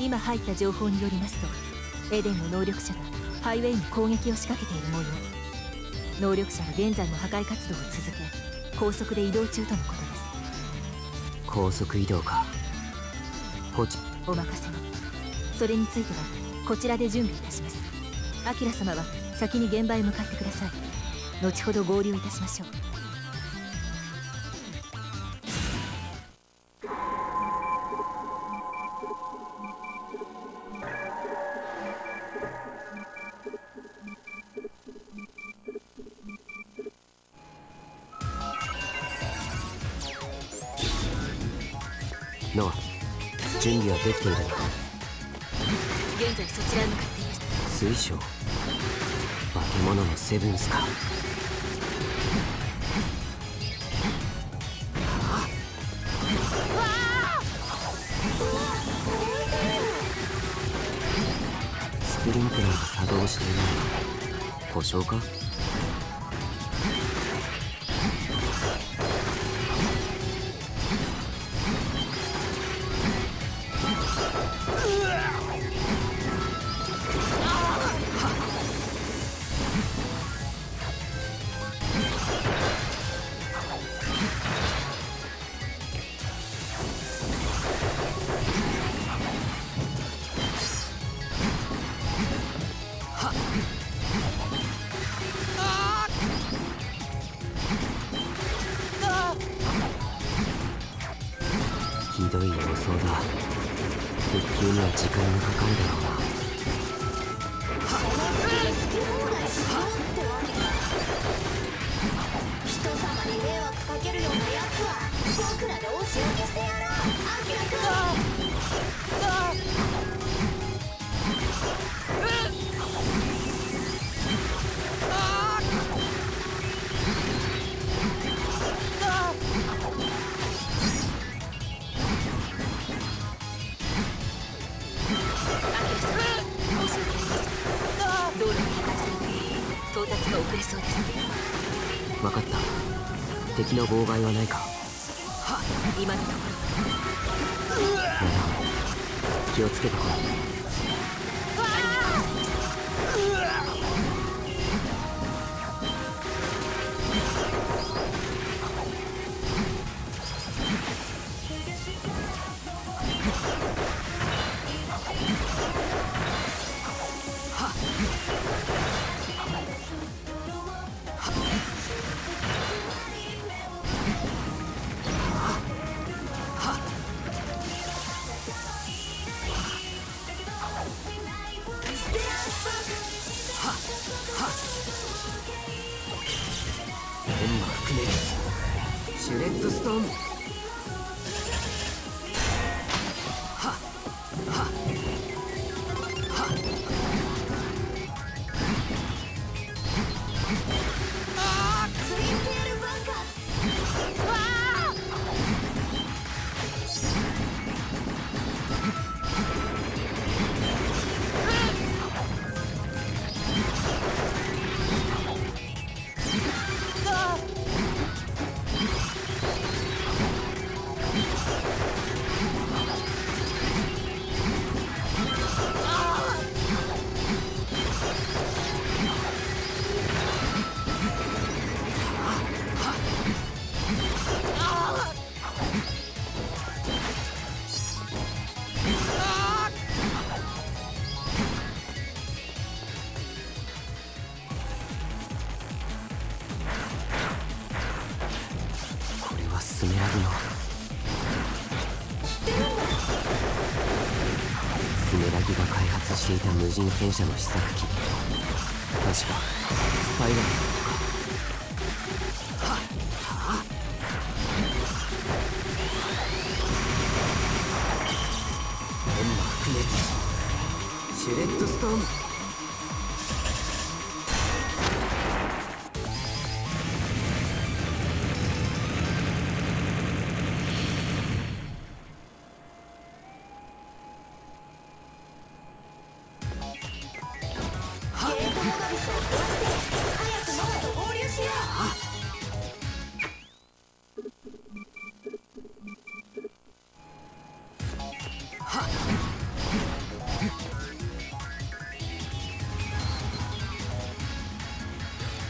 今入った情報によりますとエデンの能力者がハイウェイに攻撃を仕掛けている模様。能力者は現在も破壊活動を続け高速で移動中とのことです。高速移動か。こちお任せに。それについてはこちらで準備いたします。アキラ様は先に現場へ向かってください。後ほど合流いたしましょうノア準備はできているな現在そちらへ向か？っています水晶。化け物のセブンスか。スプリンクラーが作動していない故障か？分かった。敵の妨害はないか。今のとこ気をつけてこいれはスメラギのスメラギが開発していた無人戦車の試作機。確かスパイラルだったか。天魔覆滅シュレッドストーム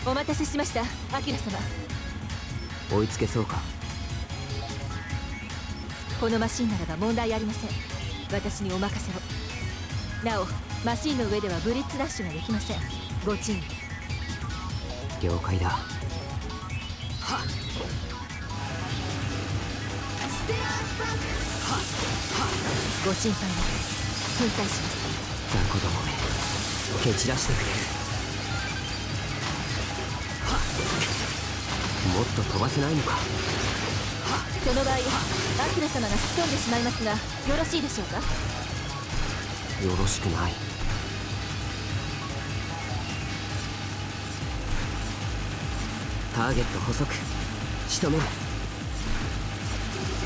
お待たせしましたアキラ様。追いつけそうか？このマシンならば問題ありません。私にお任せを。なおマシンの上ではブリッツラッシュができません。ご注意。了解だ。ご心配なく。粉砕します雑魚どもめ蹴散らしてくれ。もっと飛ばせないのか。その場合アキラ様がすっ飛んでしまいますがよろしいでしょうか？よろしくないターゲット捕捉仕留める。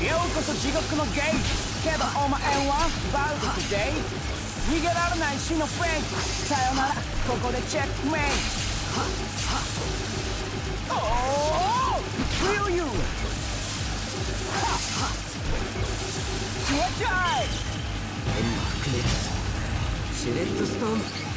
ようこそ地獄のゲートけどお前はバウトイ。逃げられない死のフェイクさよなら。ここでチェックメイトおお Feel you? シュワチャイエンマ覆滅シュレッドストーム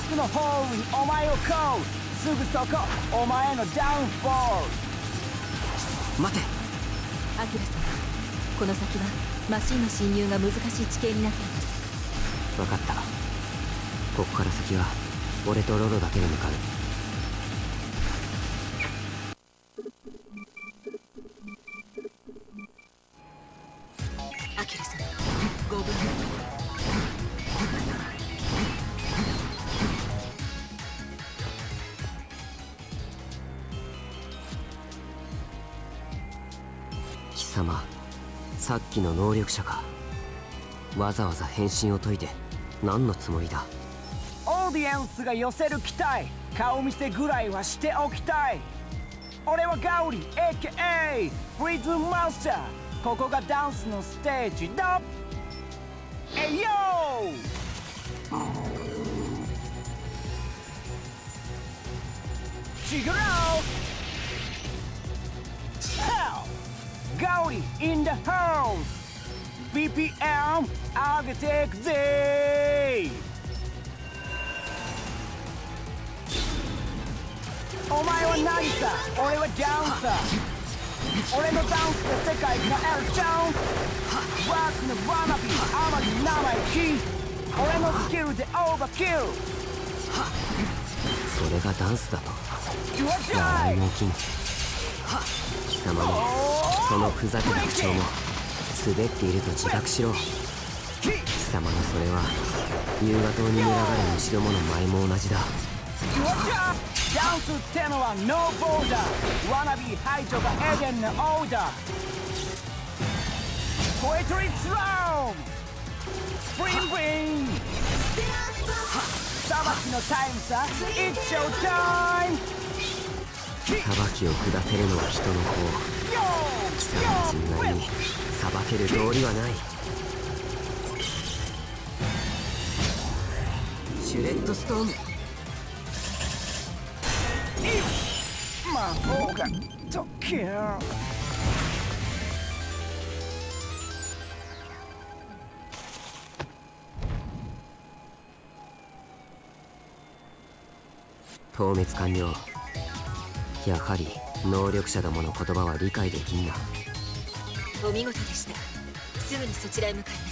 奥のホールにお前をコールすぐそこお前のダウンフォール。待て。アキラ様この先はマシンの侵入が難しい地形になっています。分かった。ここから先は俺とロロだけで向かうきの能力者か。わざわざ変身を解いて何のつもりだ？オーディエンスが寄せる期待。顔見せぐらいはしておきたい。俺はガウリ AKA プリズンマスターここがダンスのステージだ。えいよ違うガウリ in the house. BPM 上げていくぜお前は何さ俺はダンサー俺のダンスで世界変えるじゃんワークのバナビーあまり生意気俺のスキルでオーバーキルそれがダンスだとキュアジャイ笑いの金貴様もそのふざけた口調も滑っていると自覚しろ。貴様のそれは夕方に群がる虫どもの舞も同じだ。ダンスってのはノーボーダー。ワナビー排除がエデンのオーダー。ポエトリースラウンブリン。ブリンさばきのタイムさ。It's your time 裁きを下せるのは人の方貴様人外に裁ける道理はないシュレッドストーム魔法が解ける透滅完了やはり能力者どもの言葉は理解できんな。お見事でした。すぐにそちらへ向かいます。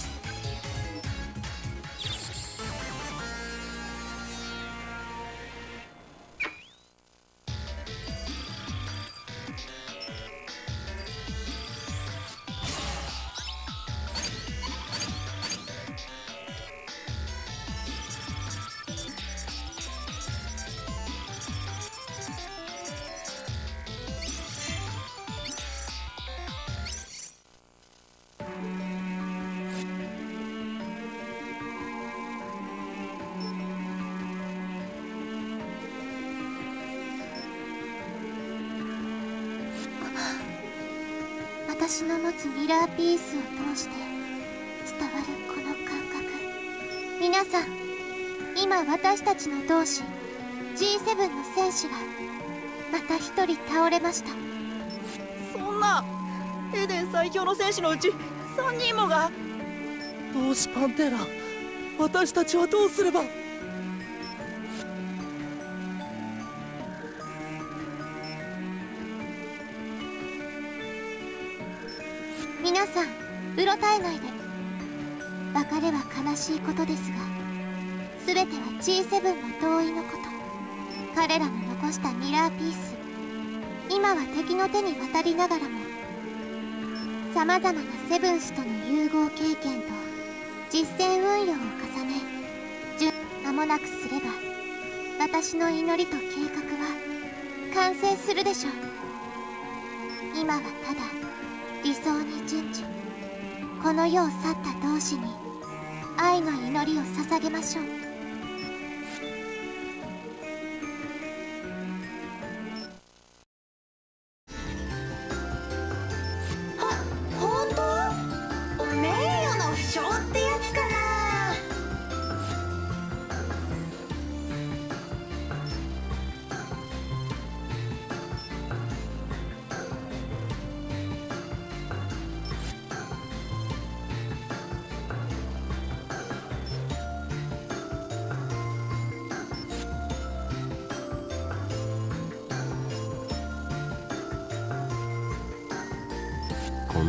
私の持つミラーピースを通して伝わるこの感覚。皆さん今私たちの同志 G7 の戦士がまた一人倒れました。そんなエデン最強の戦士のうち3人もが。同志パンテーラ私たちはどうすれば？皆さんうろたえないで。別れは悲しいことですが全ては G7 の同意のこと。彼らの残したミラーピース。今は敵の手に渡りながらもさまざまなセブンスとの融合経験と実践運用を重ね順間もなくすれば私の祈りと計画は完成するでしょう。今はただ理想に順次この世を去った同志に愛の祈りを捧げましょう。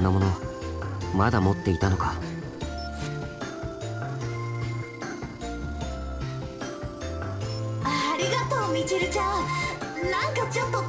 んなものまだ持っていたのか？ありがとうみちるちゃん。なんかちょっと